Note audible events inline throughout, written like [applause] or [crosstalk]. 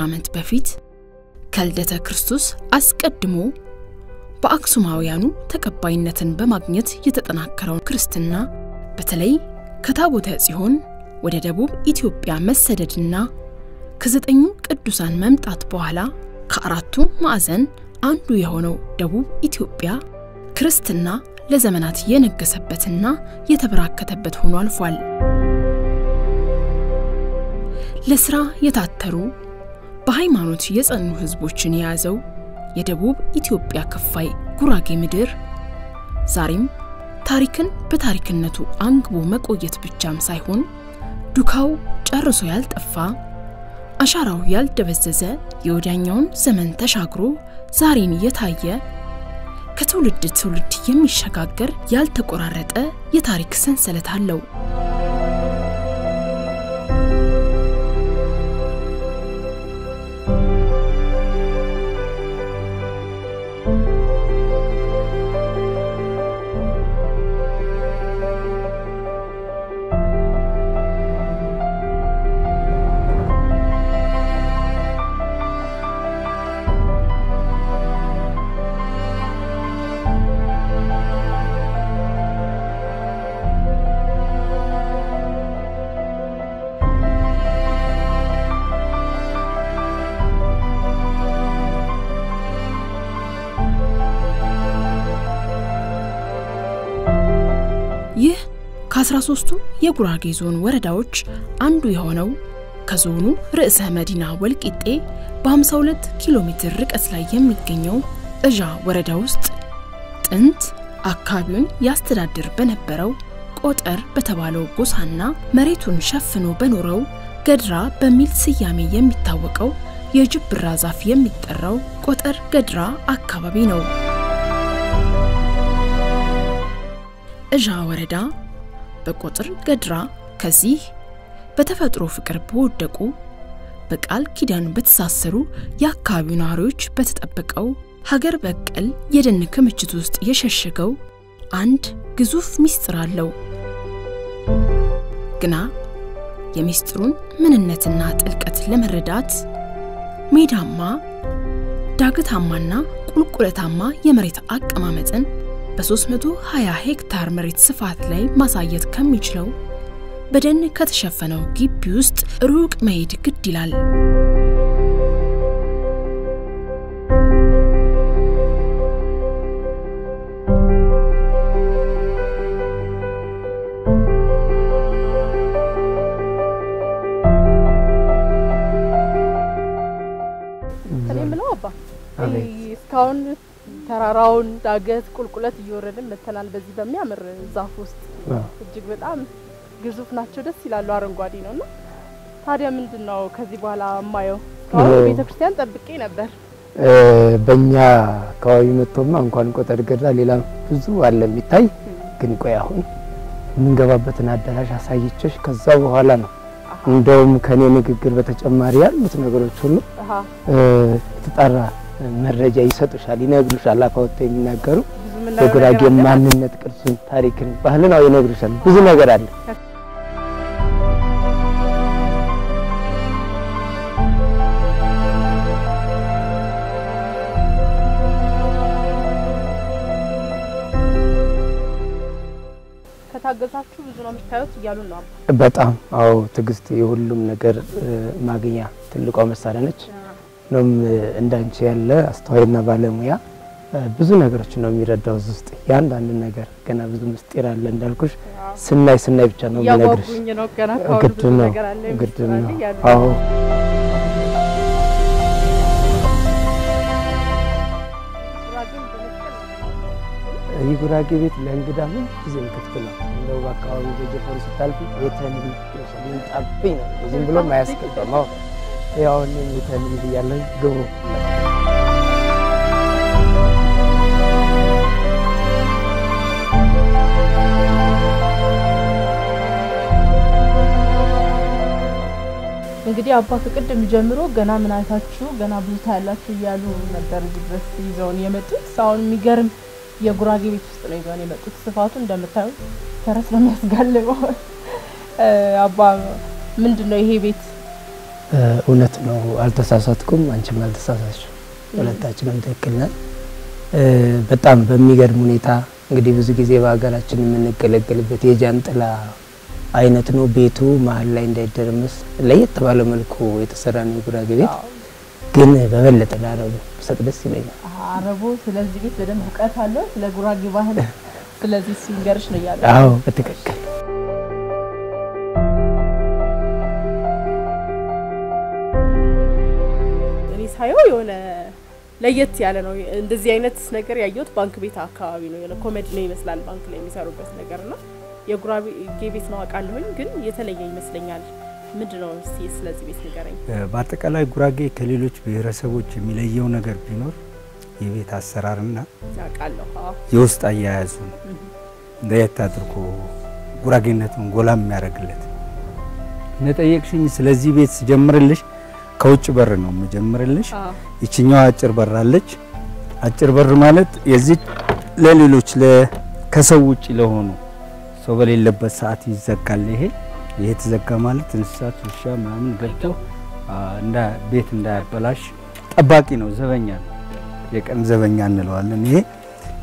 ዓመት በፊት ከልደተ ክርስቶስ አስቀድሞ በአክሱማውያኑ ተቀባይነትን በማግኘት የተጠናከረው ክርስትና በተለይ ከታቦተ ጽዮን ወደ ደቡብ ኢትዮጵያ መሰደድና ከዘጠኙ ቅዱሳን መምጣት በኋላ ከአራቱ ማዕዘን አንዱ የሆነው ደቡብ ኢትዮጵያ ክርስትና ለዘመናት የነገሰበትና የተበራከተበት ሆኖ አልፏል። ለስራ የታተሩ በሃይማኖት የጸኑ ህዝቦችን የያዘው የደቡብ ኢትዮጵያ ክፋይ ጉራጌ ምድር ዛሬም ታሪክን በታሪክነቱ አንግቦ መቆየት ብቻም ሳይሆን ዱካው ጨርሶ ያልጠፋ አሻራው ያልደበዘዘ የወዲያኛውን ዘመን ተሻግሮ ዛሬን የታየ ከትውልድ ትውልድ የሚሸጋገር ያልተቆራረጠ የታሪክ ሰንሰለት አለው። ከ13ቱ የጉራጌ ዞን ወረዳዎች አንዱ የሆነው ከዞኑ ርዕሰ መዲና ወልቂጤ በ52 ኪሎ ሜትር ርቀት ላይ የሚገኘው እዣ ወረዳ ውስጥ ጥንት አካባቢውን ያስተዳድር በነበረው ቆጠር በተባለው ጎሳና መሬቱን ሸፍኖ በኖረው ገድራ በሚል ስያሜ የሚታወቀው የጅብራ ዛፍ የሚጠራው ቆጠር ገድራ አካባቢ ነው። እዣ ወረዳ በቆጥር ገድራ ከዚህ በተፈጥሮ ፍቅር በወደቁ በቃል ኪዳን በተሳሰሩ የአካባቢው ነዋሪዎች በተጠበቀው ሀገር በቀል የደን ክምችት ውስጥ የሸሸገው አንድ ግዙፍ ምስጢር አለው። ግና የሚስጥሩን ምንነትና ጥልቀት ለመረዳት ሜዳማ፣ ዳገታማና ቁልቁለታማ የመሬት አቀማመጥን በ320 ሄክታር መሬት ስፋት ላይ ማሳየት ከሚችለው በደን ከተሸፈነው ግቢ ውስጥ ሩቅ መሄድ ግድ ይላል። ተራራውን ዳገት ቁልቁለት እየወረድን መተናል። በዚህ በሚያምር ዛፍ ውስጥ እጅግ በጣም ግዙፍ ናቸው፣ ደስ ይላሉ። አረንጓዴ ነው እና ታዲያ ምንድን ነው ከዚህ በኋላ የማየው? እስካሁን ቤተ ክርስቲያን ጠብቄ ነበር። በእኛ አካባቢ መጥቶማ እንኳን ቆጠር ገድራ ሌላ ብዙ አለ የሚታይ። ግን ቆይ አሁን የምንገባበትን አዳራሽ አሳይቼሽ ከዛ በኋላ ነው እንደውም ከኔ ንግግር በተጨማሪ ያሉት ነገሮች ሁሉ የተጣራ መረጃ ይሰጡሻል፣ ይነግሩሻል። አፋወጥተው የሚናገሩ የጉራጌ ማንነት፣ ቅርሱን፣ ታሪክን፣ ባህልን አው ይነግሩሻል። ብዙ ነገር አለ። ከታገዛችሁ ብዙ ነው የምታዩት እያሉ ነው። በጣም አዎ፣ ትዕግስት የሁሉም ነገር ማግኛ ትልቋ መሳሪያ ነች። ነው እንዳንቺ ያለ አስተዋይና ባለሙያ ብዙ ነገሮች ነው የሚረዳው እዚህ ውስጥ ያንዳንድ ነገር ገና ብዙ ምስጢር አለ እንዳልኩሽ ስናይ ስናይ ብቻ ነው የሚነግርሽ። ግድ ነው ግድ ነው። አዎ የጉራጌ ቤት ለእንግዳ ምን ጊዜም ክፍት ነው። እንደው በአካባቢ በጀፈሩ ስታልፊ የተንቢ ይንጣብኝ ነው ዝም ብሎም አያስገባም። አዎ ያው እኔም የተንቢ ብያለሁ ግቡ እንግዲህ አባ ከቅድም ጀምሮ ገና ምን አይታችሁ ገና ብዙ ታያላችሁ እያሉ ነበር እዚህ ድረስ ይዘውን የመጡት። አሁን የሚገርም የጉራጌ ቤት ውስጥ ነው ይዘውን የመጡት። ስፋቱ እንደምታዩት ፈረስ ነው የሚያስጋልበው። [laughs] አባ ምንድን ነው ይሄ ቤት እውነት ነው። አልተሳሳትኩም፣ አንቺም አልተሳሳትሽም። ሁለታችንም ትክክል ነን። በጣም በሚገርም ሁኔታ እንግዲህ ብዙ ጊዜ በሀገራችን የምንገለገልበት የጃንጥላ አይነት ነው። ቤቱ መሀል ላይ እንዳይደረመስ ለየት ባለ መልኩ የተሰራ ነው የጉራጌ ቤት። ግን በበለጠ ለአረቡ ሰጥ ደስ ይለኛል። አረቡ ስለዚህ ቤት በደንብ እውቀት አለው ስለ ጉራጌ ባህል። [laughs] ስለዚህ እሱ ይንገርሽ ነው እያለ አዎ በትክክል ሳየው የሆነ ለየት ያለ ነው። እንደዚህ አይነት ነገር ያየሁት ባንክ ቤት አካባቢ ነው። የሆነ ኮሜዲ ነው ይመስላል ባንክ ላይ የሚሰሩበት ነገር እና የጉራጌ ቤት ነው አውቃለሁኝ፣ ግን የተለየ ይመስለኛል። ምንድን ነው እስቲ ስለዚህ ቤት ንገረኝ። በአጠቃላይ ጉራጌ ከሌሎች ብሔረሰቦች የሚለየው ነገር ቢኖር የቤት አሰራርና የውስጥ አያያዙ ለየት አድርጎ ጉራጌነቱን ጎላ የሚያደርግለት እንደጠየቅሽኝ ስለዚህ ቤት ስጀምርልሽ ከውጭ በር ነው የምጀምርልሽ። ይችኛዋ አጭር በር አለች። አጭር በር ማለት የዚህ ለሌሎች ከሰው ውጭ ለሆኑ ሰው በሌለበት ሰዓት ይዘጋል። ይሄ ይሄ ተዘጋ ማለት እንስሳት ውሻ ምናምን ገብተው እንዳ ቤት እንዳያበላሽ ጠባቂ ነው፣ ዘበኛ ነው። የቀን ዘበኛ እንለዋለን። ይሄ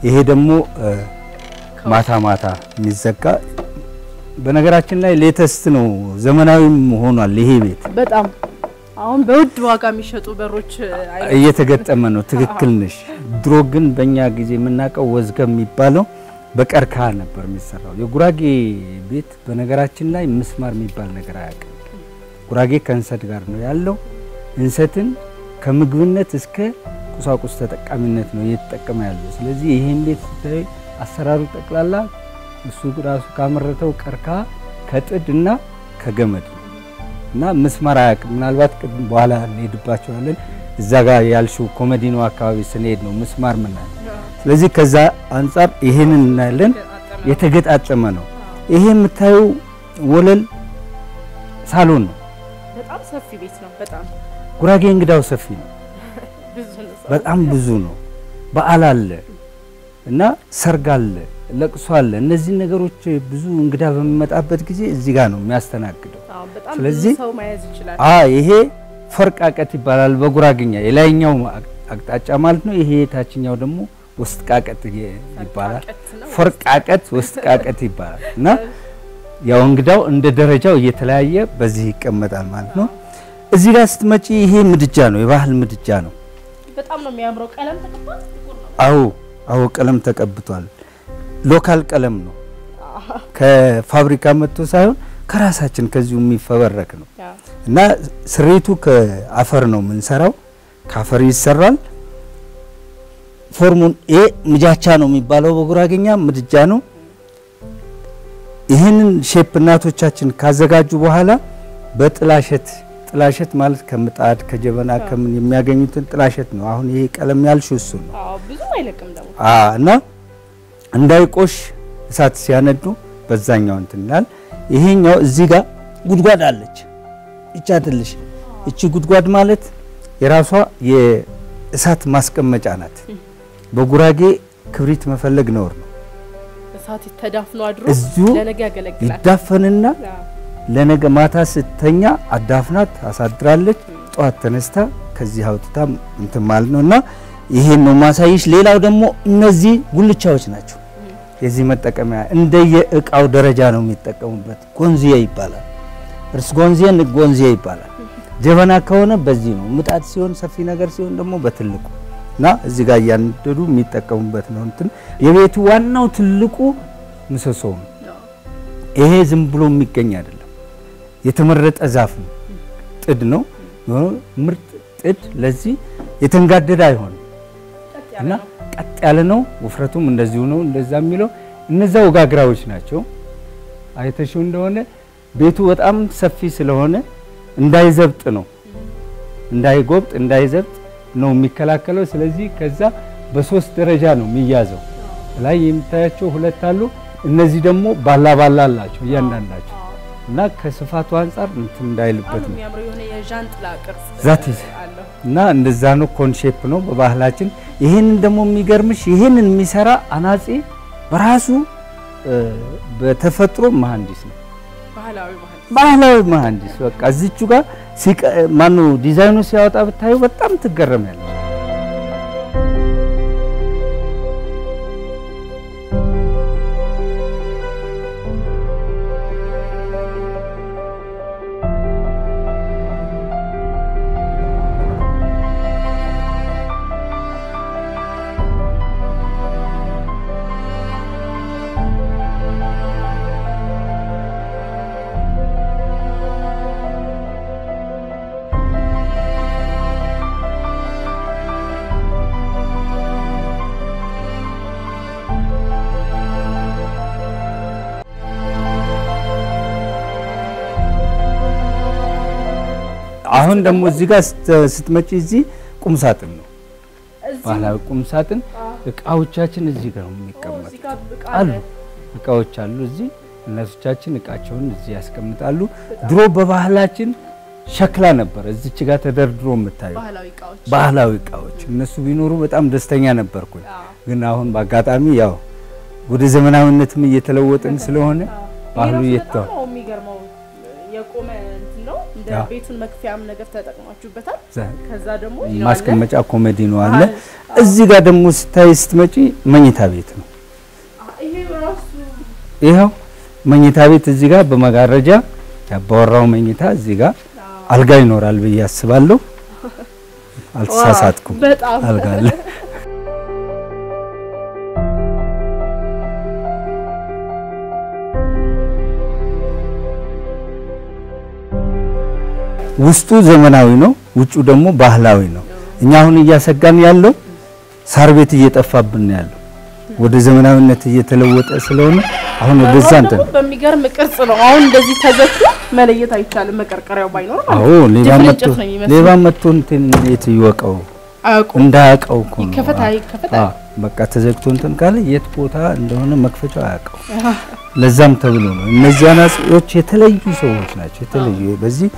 ይሄ ደግሞ ማታ ማታ የሚዘጋ በነገራችን ላይ ሌተስት ነው፣ ዘመናዊም ሆኗል ይሄ ቤት በጣም አሁን በውድ ዋጋ የሚሸጡ በሮች እየተገጠመ ነው። ትክክል ነሽ። ድሮ ግን በእኛ ጊዜ የምናውቀው ወዝገብ የሚባለው በቀርከሃ ነበር የሚሰራው። የጉራጌ ቤት በነገራችን ላይ ምስማር የሚባል ነገር አያውቅም። ጉራጌ ከእንሰት ጋር ነው ያለው። እንሰትን ከምግብነት እስከ ቁሳቁስ ተጠቃሚነት ነው እየተጠቀመ ያለው። ስለዚህ ይህን ቤት ስታይ አሰራሩ ጠቅላላ እሱ ራሱ ካመረተው ቀርከሃ ከጥድ እና ከገመድ እና ምስማር አያውቅም። ምናልባት ቅድም በኋላ እንሄድባቸዋለን። እዛ ጋር ያልሽው ኮመዲኖ አካባቢ ስንሄድ ነው ምስማር ምናምን። ስለዚህ ከዛ አንጻር ይሄንን እናያለን። የተገጣጠመ ነው። ይሄ የምታየው ወለል ሳሎን ነው። በጣም ሰፊ ቤት ነው። በጣም ጉራጌ እንግዳው ሰፊ ነው። [laughs] በጣም ብዙ ነው። በዓል አለ እና ሰርግ አለ፣ ለቅሶ አለ። እነዚህ ነገሮች ብዙ እንግዳ በሚመጣበት ጊዜ እዚህ ጋር ነው የሚያስተናግደው። ስለዚህ ይሄ ፈርቃቀት ይባላል በጉራግኛ የላይኛው አቅጣጫ ማለት ነው። ይሄ የታችኛው ደግሞ ውስጥ ቃቀት ይባላል። ፈርቃቀት ውስጥ ቃቀት ይባላል እና ያው እንግዳው እንደ ደረጃው እየተለያየ በዚህ ይቀመጣል ማለት ነው። እዚህ ጋር ስትመጪ ይሄ ምድጃ ነው፣ የባህል ምድጃ ነው። በጣም ነው የሚያምረው። ቀለም ነው። አዎ አዎ፣ ቀለም ተቀብቷል። local ቀለም ነው፣ ከፋብሪካ መጥቶ ሳይሆን ከራሳችን ከዚሁ የሚፈበረክ ነው እና ስሪቱ ከአፈር ነው የምንሰራው። ከአፈር ይሰራል። form ኡን ይሄ ምጃቻ ነው የሚባለው በጉራጌኛ ምድጃ ነው። ይህንን shape እናቶቻችን ካዘጋጁ በኋላ በጥላሸት ጥላሸት ማለት ከምጣድ ከጀበና ከምን የሚያገኙትን ጥላሸት ነው። አሁን ይሄ ቀለም ያልሽው እሱ ነው። እና እንዳይቆሽ እሳት ሲያነዱ በዛኛው እንትን ይላል። ይሄኛው እዚህ ጋር ጉድጓድ አለች። ይቻትልሽ እቺ ጉድጓድ ማለት የራሷ የእሳት ማስቀመጫ ናት። በጉራጌ ክብሪት መፈለግ ነውር ነው። እሳት ተዳፍኖ አድሮ እዚሁ ለነገ ያገለግላል። ይዳፈንና ለነገ ማታ ስተኛ አዳፍናት ታሳድራለች። ጠዋት ተነስታ ከዚህ አውጥታ እንትን ማለት ነው እና ይሄን ነው ማሳይሽ። ሌላው ደግሞ እነዚህ ጉልቻዎች ናቸው። የዚህ መጠቀሚያ እንደየ እቃው ደረጃ ነው የሚጠቀሙበት። ጎንዝዬ ይባላል። እርስ ጎንዝዬ፣ ንግ ጎንዝዬ ይባላል። ጀበና ከሆነ በዚህ ነው። ምጣድ ሲሆን ሰፊ ነገር ሲሆን ደግሞ በትልቁ እና እዚህ ጋር እያንደዱ የሚጠቀሙበት ነው። እንትን የቤቱ ዋናው ትልቁ ምሰሶ ነው። ይሄ ዝም ብሎ የሚገኝ አይደለም። የተመረጠ ዛፍ ነው። ጥድ ነው ምርጥ ጥድ። ለዚህ የተንጋደደ አይሆንም እና ቀጥ ያለ ነው። ውፍረቱም እንደዚሁ ነው። እንደዛ የሚለው እነዛ ወጋግራዎች ናቸው። አይተሽው እንደሆነ ቤቱ በጣም ሰፊ ስለሆነ እንዳይዘብጥ ነው እንዳይጎብጥ እንዳይዘብጥ ነው የሚከላከለው። ስለዚህ ከዛ በሶስት ደረጃ ነው የሚያዘው። ላይ የምታያቸው ሁለት አሉ። እነዚህ ደግሞ ባላ ባላ አላቸው እያንዳንዳቸው እና ከስፋቱ አንጻር እንትን እንዳይልበት ነው እና እንደዛ ነው። cone shape ነው በባህላችን። ይህንን ደግሞ የሚገርምሽ ይህንን የሚሰራ አናጺ በራሱ በተፈጥሮ መሐንዲስ ነው። ባህላዊ መሐንዲስ በቃ እዚቹ ጋር ማኑ ዲዛይኑ ሲያወጣ ብታዩ በጣም ትገረማለች። አሁን ደግሞ እዚህ ጋር ስትመጪ እዚህ ቁም ሳጥን ነው፣ ባህላዊ ቁም ሳጥን። እቃዎቻችን እዚህ ጋር ነው የሚቀመጡት። አሉ እቃዎች አሉ እዚህ። እናቶቻችን እቃቸውን እዚህ ያስቀምጣሉ። ድሮ በባህላችን ሸክላ ነበር እዚች ጋር ተደርድሮ የምታዩ ባህላዊ እቃዎች። እነሱ ቢኖሩ በጣም ደስተኛ ነበርኩኝ። ግን አሁን በአጋጣሚ ያው ወደ ዘመናዊነትም እየተለወጥን ስለሆነ ባህሉ የቆመ ቤቱን መክፈያም ነገር ተጠቅማችሁበታል። ከዛ ደግሞ ማስቀመጫ ኮመዲኖ አለ። እዚህ ጋር ደግሞ ስታይ ስትመጪ መኝታ ቤት ነው። ይኸው መኝታ ቤት እዚህ ጋር በመጋረጃ የአባወራው መኝታ እዚህ ጋር አልጋ ይኖራል ብዬ አስባለሁ። [laughs] አልተሳሳትኩም። አልጋ አለ። [laughs] ውስጡ ዘመናዊ ነው፣ ውጩ ደግሞ ባህላዊ ነው። እኛ አሁን እያሰጋን ያለው ሳር ቤት እየጠፋብን ነው ያለው ወደ ዘመናዊነት እየተለወጠ ስለሆነ አሁን ወደዛ እንትን በሚገርም ቅርጽ ነው። አሁን እንደዚህ ተዘግቶ መለየት አይቻልም። መቀርቀሪያው ባይኖር አዎ፣ ሌባ መጥቶ ሌባ መጥቶ እንትን የት ይወቀው እንዳያውቀው እኮ ነው። ይከፈት አይከፈት አዎ፣ በቃ ተዘግቶ እንትን ካለ የት ቦታ እንደሆነ መክፈቻው አያውቀው። ለዛም ተብሎ ነው እነዚህ አናጺዎች የተለዩ ሰዎች ናቸው። የተለዩ በዚህ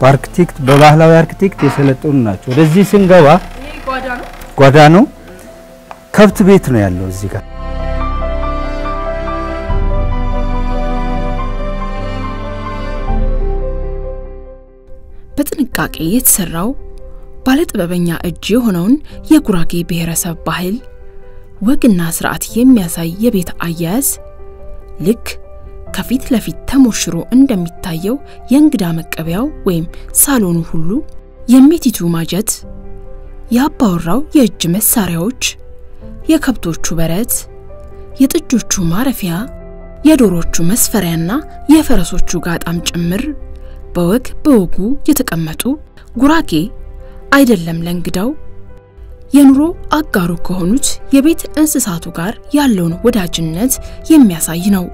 በአርክቴክት በባህላዊ አርክቴክት የሰለጠኑ ናቸው። ወደዚህ ስንገባ ጓዳ ነው፣ ከብት ቤት ነው ያለው እዚህ ጋር በጥንቃቄ የተሰራው ባለጥበበኛ እጅ የሆነውን የጉራጌ ብሔረሰብ ባህል ወግና ስርዓት የሚያሳይ የቤት አያያዝ ልክ ከፊት ለፊት ተሞሽሮ እንደሚታየው የእንግዳ መቀበያው ወይም ሳሎኑ ሁሉ የሜቲቱ ማጀት፣ የአባወራው የእጅ መሳሪያዎች፣ የከብቶቹ በረት፣ የጥጆቹ ማረፊያ፣ የዶሮቹ መስፈሪያና የፈረሶቹ ጋጣም ጭምር በወግ በወጉ የተቀመጡ ጉራጌ አይደለም ለእንግዳው የኑሮ አጋሩ ከሆኑት የቤት እንስሳቱ ጋር ያለውን ወዳጅነት የሚያሳይ ነው።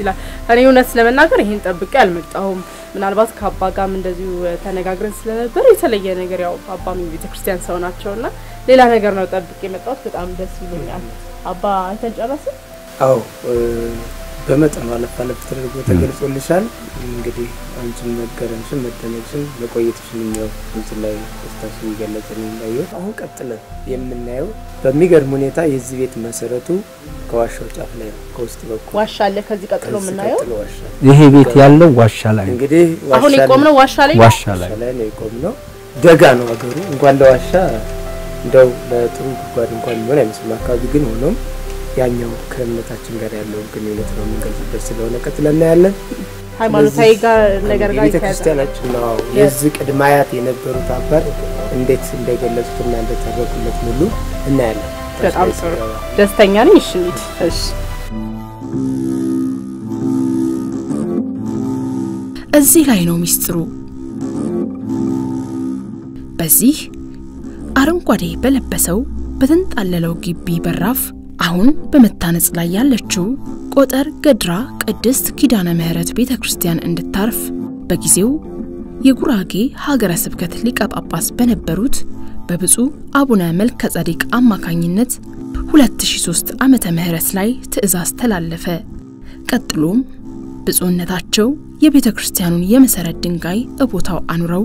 ይላል። እኔ እውነት ለመናገር ይሄን ጠብቄ አልመጣሁም። ምናልባት ከአባ ጋርም እንደዚሁ ተነጋግረን ስለነበር የተለየ ነገር ያው አባም የቤተክርስቲያን ሰው ናቸውና ሌላ ነገር ነው ጠብቄ የመጣሁት። በጣም ደስ ይለኛል። አባ አይተን ጨረስን? አዎ በመጠኑ አለፍ አለፍ ተደርጎ ተገልጾልሻል። እንግዲህ አንቺን መገረምሽን መደነቅሽን መቆየትሽን የሚያው እዚህ ላይ ደስታሽን እየገለጽን አሁን ቀጥለን የምናየው በሚገርም ሁኔታ የዚህ ቤት መሰረቱ ከዋሻው ጫፍ ላይ ነው። ከውስጥ በኩል ዋሻ አለ። ከዚህ ቀጥሎ የምናየው ይሄ ቤት ያለው ዋሻ ላይ ነው። እንግዲህ አሁን ዋሻ የቆምነው ዋሻ ላይ ነው። ዋሻ ላይ ዋሻ ላይ ነው የቆምነው። ደጋ ነው ሀገሩ። እንኳን ለዋሻ እንደው ለጥሩ ጉድጓድ እንኳን የሚሆን አይመስልም አካባቢ ግን ሆኖም ያኛው ከእምነታችን ጋር ያለውን ግንኙነት ነው የምንገልጽበት ስለሆነ ቀጥለን እናያለን። ሃይማኖታዊ ጋር ነገር ጋር ቤተ ይተያያዛል። ክርስቲያናችን ነው የዚህ ቅድመ አያት የነበሩት አባት እንዴት እንደገለጹትና እንደተረኩለት ሁሉ እናያለን። በጣም ጥሩ ደስተኛ ነኝ። እሺ እንሂድ። እሺ እዚህ ላይ ነው ሚስጥሩ። በዚህ አረንጓዴ በለበሰው በተንጣለለው ግቢ በራፍ አሁን በመታነጽ ላይ ያለችው ቆጠር ገድራ ቅድስት ኪዳነ ምሕረት ቤተ ክርስቲያን እንድታርፍ በጊዜው የጉራጌ ሀገረ ስብከት ሊቀ ጳጳስ በነበሩት በብፁዕ አቡነ መልከ ጸዴቅ አማካኝነት 2003 ዓመተ ምህረት ላይ ትእዛዝ ተላለፈ። ቀጥሎም ብፁዕነታቸው የቤተ ክርስቲያኑን የመሰረት ድንጋይ እቦታው አኑረው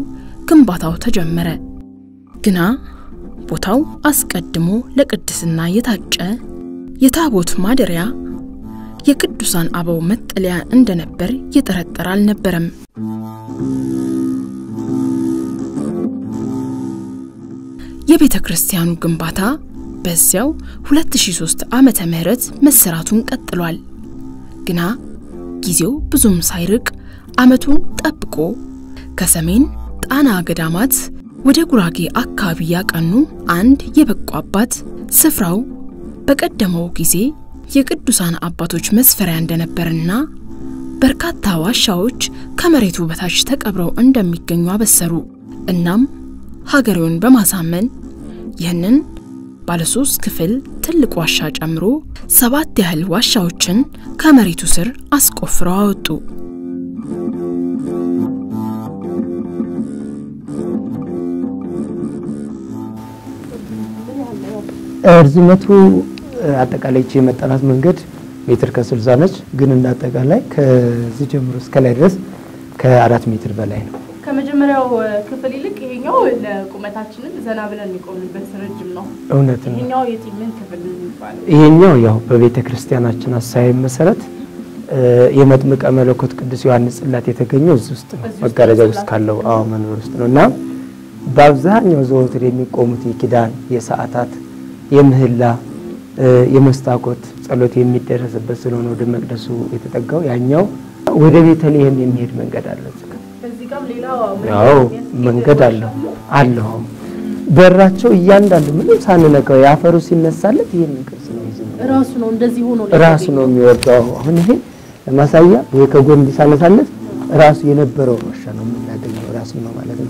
ግንባታው ተጀመረ። ግና ቦታው አስቀድሞ ለቅድስና የታጨ የታቦት ማደሪያ የቅዱሳን አበው መጠለያ እንደነበር የጠረጠረ አልነበረም። የቤተ ክርስቲያኑ ግንባታ በዚያው 2003 ዓመተ ምህረት መሰራቱን ቀጥሏል። ግና ጊዜው ብዙም ሳይርቅ ዓመቱን ጠብቆ ከሰሜን ጣና ገዳማት ወደ ጉራጌ አካባቢ ያቀኑ አንድ የበቁ አባት ስፍራው በቀደመው ጊዜ የቅዱሳን አባቶች መስፈሪያ እንደነበርና በርካታ ዋሻዎች ከመሬቱ በታች ተቀብረው እንደሚገኙ አበሰሩ። እናም ሀገሬውን በማሳመን ይህንን ባለሶስት ክፍል ትልቅ ዋሻ ጨምሮ ሰባት ያህል ዋሻዎችን ከመሬቱ ስር አስቆፍረው አወጡ። ርዝመቱ አጠቃላይ ይቺ የመጠናት መንገድ ሜትር ከስልሳ ነች። ግን እንደ አጠቃላይ ከዚህ ጀምሮ እስከ ላይ ድረስ ከአራት ሜትር በላይ ነው። ከመጀመሪያው ክፍል ይልቅ ይሄኛው ለቁመታችንም ዘና ብለን የሚቆምበት ረጅም ነው። እውነት ነው። ይሄኛው የት ምን ክፍል የሚባለው? ይሄኛው ያው በቤተ ክርስቲያናችን አሳይም መሰረት የመጥምቀ መለኮት ቅዱስ ዮሐንስ ጽላት የተገኘው እዚህ ውስጥ ነው። መጋረጃ ውስጥ ካለው አዎ መንበር ውስጥ ነው እና በአብዛኛው ዘወትር የሚቆሙት የኪዳን፣ የሰዓታት፣ የምህላ፣ የመስታኮት ጸሎት የሚደረስበት ስለሆነ ወደ መቅደሱ የተጠጋው ያኛው ወደ ቤተልሔም የሚሄድ መንገድ አለ። ያው መንገድ አለው አለው በራቸው እያንዳንዱ ምንም ሳንነካው የአፈሩ ሲነሳለት ይሄን ይዘው ራሱ ነው እንደዚህ ሆኖ ራሱ ነው የሚወርደው። አሁን ይሄ ለማሳያ ወይ ከጎን ሊሳነሳለት ራሱ የነበረው ነው የምናገኘው ራሱ ነው ማለት ነው።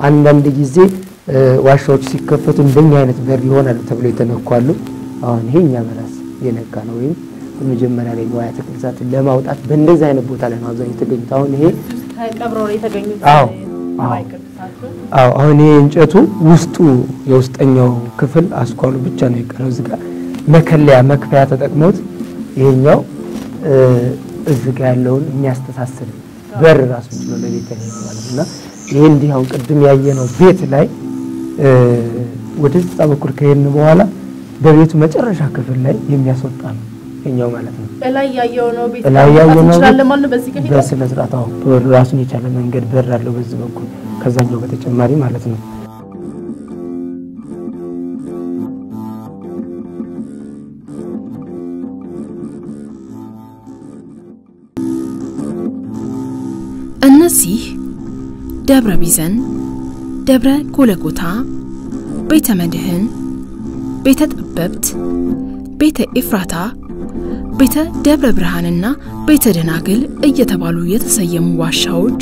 አንዳንድ ጊዜ ዋሻዎች ሲከፈቱ እንደኛ አይነት በር ይሆናሉ ተብሎ የተነኳሉ። አሁን ይሄ እኛ በራስ የነካ ነው። ወይም በመጀመሪያ ላይ ንዋያተ ቅድሳትን ለማውጣት በእንደዚህ አይነት ቦታ ላይ ነው አብዛኛው የተገኙት። አሁን ይሄ ነው አሁን ይሄ እንጨቱ ውስጡ የውስጠኛው ክፍል አስኳሉ ብቻ ነው የቀረው። እዚህ ጋር መከለያ መክፈያ ተጠቅሞት ይሄኛው እዚህ ጋር ያለውን የሚያስተሳስር በር ራሱ ችሎ ለቤተ ማለት ይሄ እንዲህ አሁን ቅድም ያየነው ቤት ላይ ወደዛ በኩል ከሄድን በኋላ በቤቱ መጨረሻ ክፍል ላይ የሚያስወጣ ነው ይሄኛው ማለት ነው። እላይ ያየው ነው ቤት እላይ ያየው ነው በስነ ስርዓት ራሱን የቻለ መንገድ በር አለው በዚህ በኩል ከዛኛው በተጨማሪ ማለት ነው። እነዚህ ደብረ ቢዘን፣ ደብረ ጎለጎታ፣ ቤተ መድህን፣ ቤተ ጠበብት፣ ቤተ ኤፍራታ፣ ቤተ ደብረ ብርሃንና ቤተ ደናግል እየተባሉ የተሰየሙ ዋሻዎች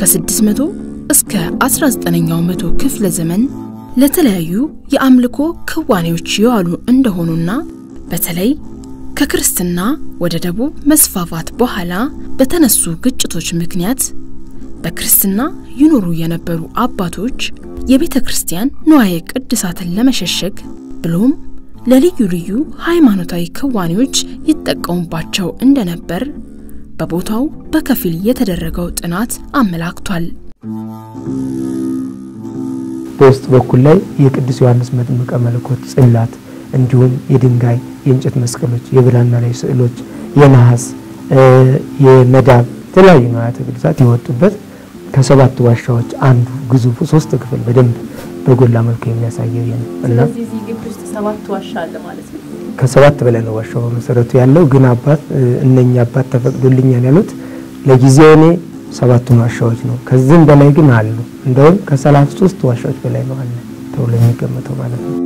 ከ600 እስከ 19ኛው መቶ ክፍለ ዘመን ለተለያዩ የአምልኮ ክዋኔዎች የዋሉ እንደሆኑና በተለይ ከክርስትና ወደ ደቡብ መስፋፋት በኋላ በተነሱ ግጭቶች ምክንያት በክርስትና ይኖሩ የነበሩ አባቶች የቤተ ክርስቲያን ንዋየ ቅድሳትን ለመሸሸግ ብሎም ለልዩ ልዩ ሃይማኖታዊ ክዋኔዎች ይጠቀሙባቸው እንደነበር በቦታው በከፊል የተደረገው ጥናት አመላክቷል። በውስጥ በኩል ላይ የቅዱስ ዮሐንስ መጥምቀ መለኮት ጽላት እንዲሁም የድንጋይ የእንጨት መስቀሎች፣ የብራና ላይ ስዕሎች፣ የነሐስ የመዳብ የተለያዩ ንዋያተ ቅድሳት የወጡበት ከሰባት ዋሻዎች አንዱ ግዙፉ ሶስት ክፍል በደንብ በጎላ መልኩ የሚያሳየው ይሄ ነው እና ስለዚህ እዚህ ግቢ ውስጥ ሰባት ዋሻ አለ ማለት ነው። ከሰባት በላይ ነው ዋሻው በመሰረቱ ያለው። ግን አባት እነኛ አባት ተፈቅዶልኛል ያሉት ለጊዜው እኔ ሰባቱን ዋሻዎች ነው። ከዚህም በላይ ግን አሉ። እንደውም ከሰላሳ ሶስት ዋሻዎች በላይ ነው አለ ተብሎ የሚገመተው ማለት ነው።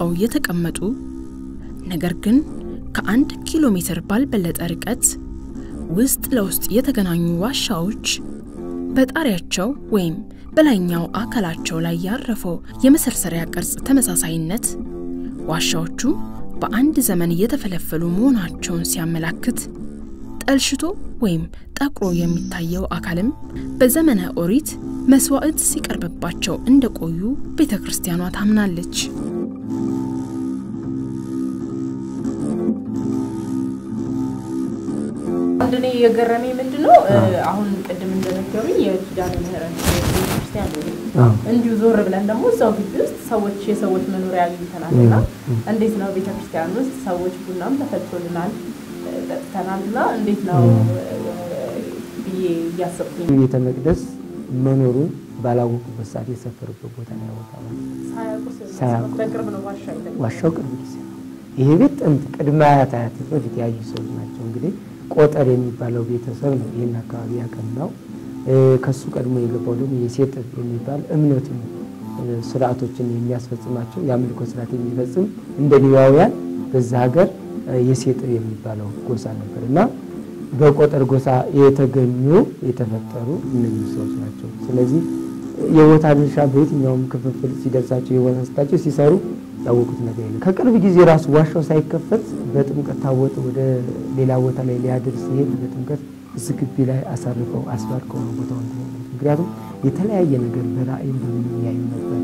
ተራርቀው የተቀመጡ ነገር ግን ከአንድ ኪሎ ሜትር ባልበለጠ ርቀት ውስጥ ለውስጥ የተገናኙ ዋሻዎች በጣሪያቸው ወይም በላይኛው አካላቸው ላይ ያረፈው የመሰርሰሪያ ቅርጽ ተመሳሳይነት ዋሻዎቹ በአንድ ዘመን የተፈለፈሉ መሆናቸውን ሲያመላክት፣ ጠልሽቶ ወይም ጠቁሮ የሚታየው አካልም በዘመነ ኦሪት መስዋዕት ሲቀርብባቸው እንደቆዩ ቤተ ክርስቲያኗ ታምናለች። አንድ እኔ የገረመኝ ምንድን ነው አሁን ቅድም እንደነገሩኝ የኪዳነ ምህረት ቤተክርስቲያን እንዲሁ ዞር ብለን ደግሞ እዛው ግቢ ውስጥ ሰዎች የሰዎች መኖሪያ አግኝተናል እና እንዴት ነው ቤተክርስቲያን ውስጥ ሰዎች ቡናም ተፈልቶልናል ጠጥተናል እና እንዴት ነው ብዬ እያሰብኩኝ ቤተ መቅደስ መኖሩን ባላወቁበት ሰዓት የሰፈሩበት ቦታ ነው ያወጣ ዋሻው ቅርብ ጊዜ ነው። ይሄ ቤት ጥንት ቅድመ አያት አያት በፊት ያዩ ሰዎች ናቸው። እንግዲህ ቆጠር የሚባለው ቤተሰብ ነው ይህን አካባቢ ያቀናው። ከሱ ቀድሞ የገባው ደግሞ የሴጥ የሚባል እምነትን ስርዓቶችን የሚያስፈጽማቸው የአምልኮ ስርዓት የሚፈጽም እንደ ሌዋውያን በዛ ሀገር የሴጥ የሚባለው ጎሳ ነበር እና በቆጠር ጎሳ የተገኙ የተፈጠሩ እነዚህ ሰዎች ናቸው። ስለዚህ የቦታ ድርሻ በየትኛውም ክፍፍል ሲደርሳቸው የቦታ ስታቸው ሲሰሩ ያወቁት ነገር የለም። ከቅርብ ጊዜ ራሱ ዋሻው ሳይከፈት በጥምቀት ታቦት ወደ ሌላ ቦታ ላይ ሊያድር ሲሄድ በጥምቀት እዚህ ግቢ ላይ አሳርፈው አስባርከው ነው ቦታው ምክንያቱም የተለያየ ነገር በራእይ በምን ያዩ ነበር።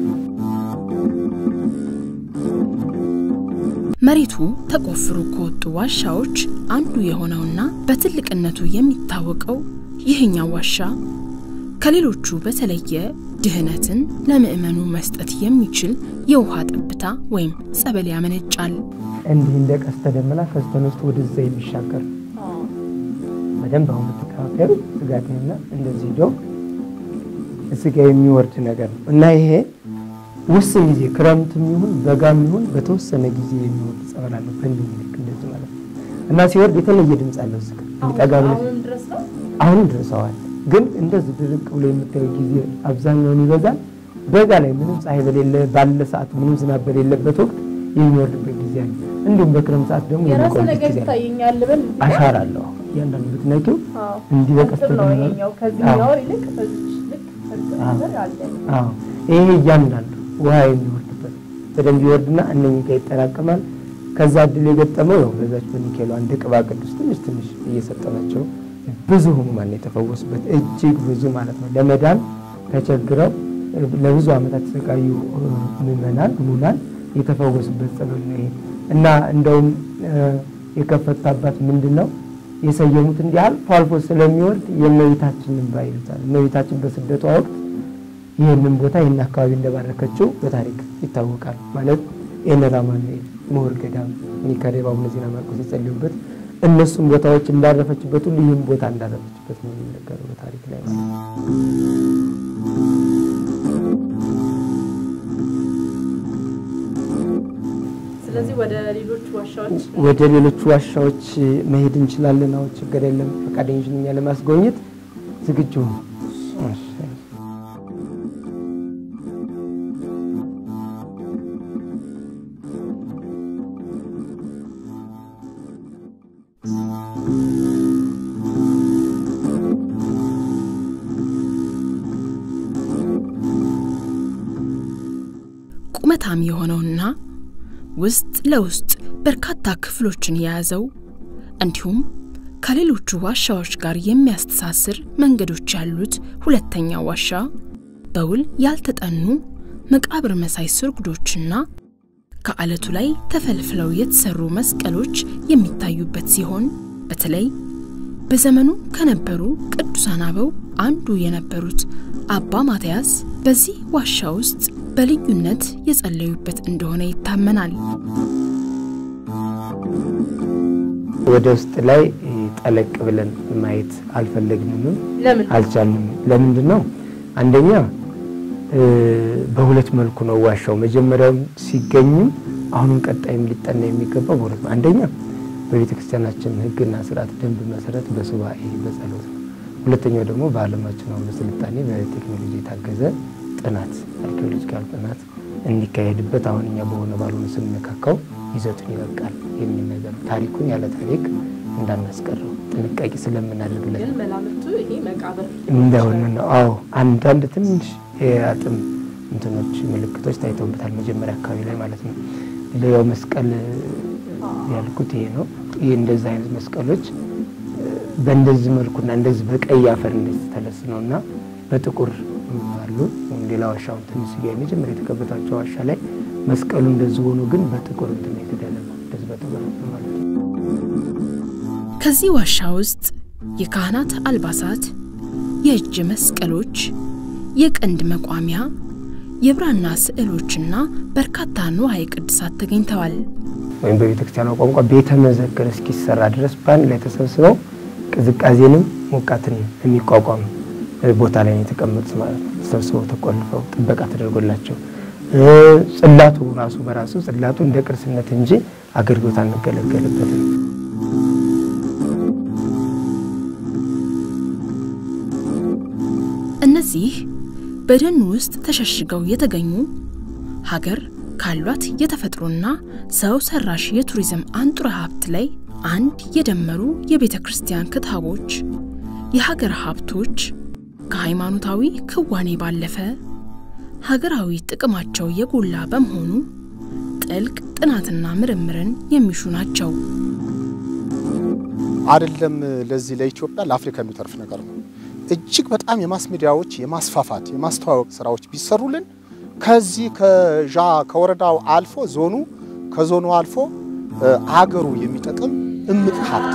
መሬቱ ተቆፍሮ ከወጡ ዋሻዎች አንዱ የሆነውና በትልቅነቱ የሚታወቀው ይህኛው ዋሻ ከሌሎቹ በተለየ ድህነትን ለምእመኑ መስጠት የሚችል የውሃ ጠብታ ወይም ጸበል ያመነጫል። እንዲህ እንደ ቀስተ ደመና ከስተነስቶ ወደዛ የሚሻገር በደንብ አሁን ብትከባከሩ ስጋትና እንደዚህ ሄዶ እዚህ ጋ የሚወርድ ነገር ነው እና ይሄ ውስን ጊዜ ክረምትም ይሁን በጋም ይሁን በተወሰነ ጊዜ የሚወርድ ጸበል አለው። በእንዲህ ልክ እንደዚህ ማለት ነው እና ሲወርድ የተለየ ድምፅ አለው። እዚህ ጋ ጠጋ ብለህ አሁንም ድረሰዋል። ግን እንደዚህ ድርቅ ብሎ የምታየው ጊዜ አብዛኛውን ይበዛል። በጋ ላይ ምንም ፀሐይ በሌለ ባለ ሰዓት ምንም ዝናብ በሌለበት ወቅት የሚወርድበት ጊዜ አለ። እንዲሁም በክረምት ሰዓት ደግሞ የራሱ ነገር ይታየኛል ብል አሻራ አለው። እያንዳንዱ ብትነኪው እንዲህ በቀስተ እርጥብ ነው ደመና ይሄኛው ከዚህኛው ይልቅ በዚች ልክ እርጥብ አዎ። ነገር አለ። አዎ ይሄ እያንዳንዱ ውሃ የሚወርድበት በደንብ ይወርድና እነኚህ ጋር ይጠራቀማል። ከዛ እድል የገጠመው ነው በዛች በኒኬሉ አንድ ቅባ ቅዱስ ትንሽ ትንሽ እየሰጠናቸው ብዙ ህሙማን የተፈወሱበት እጅግ ብዙ ማለት ነው። ለመዳን ተቸግረው ለብዙ ዓመታት የተሰቃዩ ምዕመናን ህሙማን የተፈወሱበት ጸበል ነው ይሄ እና እንደውም የከፈቱት አባት ምንድን ነው የሰየሙት እንዲህ አልፎ አልፎ ስለሚወርድ የእመቤታችን እንባ ይሉታል። እመቤታችን በስደቷ ወቅት ይህንን ቦታ ይህን አካባቢ እንደባረከችው በታሪክ ይታወቃል። ማለት ኤነራ ማኑኤል ምሁር ገዳም ኒካዴ አቡነ ዜና ማርቆስ የጸለዩበት እነሱም ቦታዎች እንዳረፈችበት ሁሉ ይህም ቦታ እንዳረፈችበት ነው የሚነገረው በታሪክ ላይ ስለዚህ ወደ ሌሎች ዋሻዎች ወደ ሌሎቹ ዋሻዎች መሄድ እንችላለን። አሁን ችግር የለም። ፈቃደኞች ለማስጎብኘት ዝግጁ ነው። ለውስጥ በርካታ ክፍሎችን የያዘው እንዲሁም ከሌሎቹ ዋሻዎች ጋር የሚያስተሳስር መንገዶች ያሉት ሁለተኛው ዋሻ በውል ያልተጠኑ መቃብር መሳይ ስርጉዶችና ከአለቱ ላይ ተፈልፍለው የተሰሩ መስቀሎች የሚታዩበት ሲሆን በተለይ በዘመኑ ከነበሩ ቅዱሳን አበው አንዱ የነበሩት አባ ማትያስ በዚህ ዋሻ ውስጥ በልዩነት የጸለዩበት እንደሆነ ይታመናል። ወደ ውስጥ ላይ ጠለቅ ብለን ማየት አልፈለግንም፣ አልቻልንም። ለምንድን ነው? አንደኛ በሁለት መልኩ ነው ዋሻው መጀመሪያው ሲገኝም አሁንም ቀጣይም ሊጠና የሚገባው በሁለት አንደኛ በቤተ ክርስቲያናችን ሕግና ስርዓት ደንብ መሰረት በሱባኤ በጸሎት ነው። ሁለተኛው ደግሞ በዓለማችን አሁን በስልጣኔ በቴክኖሎጂ የታገዘ ጥናት አርኪኦሎጂካል ጥናት እንዲካሄድበት አሁን እኛ በሆነ ባልሆነ ስንነካካው ይዘቱን ይለቃል የሚል ነገር ታሪኩን ያለ ታሪክ እንዳናስቀረው ጥንቃቄ ስለምናደርግለት እንደሆነ ነው። አዎ አንዳንድ ትንሽ የአጥም እንትኖች ምልክቶች ታይተውበታል መጀመሪያ አካባቢ ላይ ማለት ነው። ሌላው መስቀል ያልኩት ይሄ ነው። ይህ እንደዚህ አይነት መስቀሎች በእንደዚህ መልኩና እንደዚህ በቀይ አፈር እንደዚህ ተለስነው እና በጥቁር አሉ። ሌላ ዋሻውን ትንሽ የመጀመሪያ የተከበታቸው ዋሻ ላይ መስቀሉ እንደዚህ ሆኖ ግን በጥቁር እንትን እንደዚህ ማለት ነው። ከዚህ ዋሻ ውስጥ የካህናት አልባሳት፣ የእጅ መስቀሎች፣ የቀንድ መቋሚያ፣ የብራና ስዕሎችና በርካታ ንዋየ ቅድሳት ተገኝተዋል። ወይም በቤተ ክርስቲያኗ ቋንቋ ቤተ መዘክር እስኪሰራ ድረስ በአንድ ላይ ተሰብስበው ቅዝቃዜንም ሞቃትን የሚቋቋም ቦታ ላይ የተቀመጡት ማለት ነው። ተሰብስበው ተቆልፈው ጥበቃ ተደርጎላቸው ጽላቱ ራሱ በራሱ ጽላቱ እንደ ቅርስነት እንጂ አገልግሎት አንገለገልበትም። እነዚህ በደን ውስጥ ተሸሽገው የተገኙ ሀገር ካሏት የተፈጥሮና ሰው ሰራሽ የቱሪዝም አንጡረ ሀብት ላይ አንድ የደመሩ የቤተ ክርስቲያን ክታቦች፣ የሀገር ሀብቶች ከሃይማኖታዊ ክዋኔ ባለፈ ሀገራዊ ጥቅማቸው የጎላ በመሆኑ ጥልቅ ጥናትና ምርምርን የሚሹ ናቸው። አይደለም ለዚህ ለኢትዮጵያ ለአፍሪካ የሚተርፍ ነገር ነው። እጅግ በጣም የማስ ሚዲያዎች የማስፋፋት የማስተዋወቅ ስራዎች ቢሰሩልን ከዚህ ከዣ ከወረዳው አልፎ ዞኑ ከዞኑ አልፎ አገሩ የሚጠቅም እምቅ ሀብት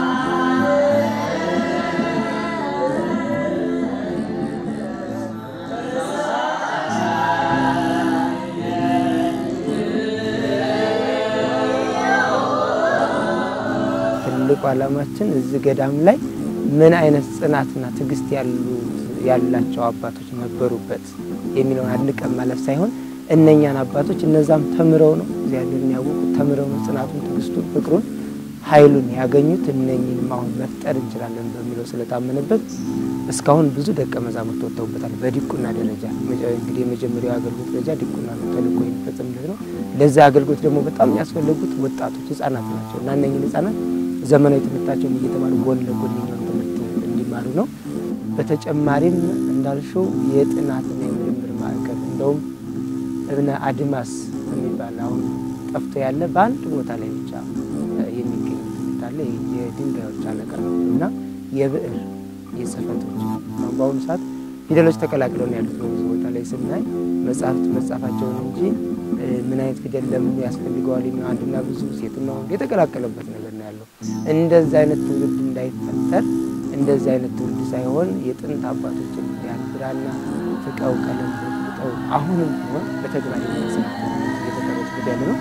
ትልቁ ዓላማችን እዚህ ገዳም ላይ ምን አይነት ጽናትና ትዕግስት ያላቸው አባቶች ነበሩበት የሚለውን አድንቀን ማለፍ ሳይሆን እነኛን አባቶች እነዛም ተምረው ነው እግዚአብሔርን ያወቁት፣ ተምረው ነው ጽናቱን፣ ትዕግስቱን፣ ፍቅሩን፣ ኃይሉን ያገኙት። እነኝንም አሁን መፍጠር እንችላለን በሚለው ስለታመነበት እስካሁን ብዙ ደቀ መዛሙርት ወጥተውበታል። በዲቁና ደረጃ እንግዲህ የመጀመሪያው አገልግሎት ደረጃ ዲቁና ነው፣ ተልእኮ የሚፈጽምለት ነው። ለዚህ አገልግሎት ደግሞ በጣም የሚያስፈልጉት ወጣቶች ህጻናት ናቸው እና እነኝን ህጻናት ዘመናዊ ትምህርታቸውን እየተማሩ ጎን ለጎን የኛውን ትምህርት እንዲማሩ ነው። በተጨማሪም እንዳልሽው የጥናትና የምርምር ማዕከል እንደውም እብነ አድማስ የሚባል አሁን ጠፍቶ ያለ በአንድ ቦታ ላይ ብቻ የሚገኝ ትምህርት አለ። የድንጋዮች አለቃ እና የብዕር የጽህፈቶች በአሁኑ ሰዓት ፊደሎች ተቀላቅለው ነው ያሉት። በብዙ ቦታ ላይ ስናይ መጽሐፍት መጻፋቸውን እንጂ ምን አይነት ፊደል ለምን ያስፈልገዋል አንድና ብዙ ሴትና ወንድ የተቀላቀለበት ነገር እንደዚህ አይነት ትውልድ እንዳይፈጠር እንደዚህ አይነት ትውልድ ሳይሆን የጥንት አባቶችን ያን ብራና ፍቀው ቀለም ፍቀው አሁንም ቢሆን በተግባር የተቀረጹ ፊደል ነው።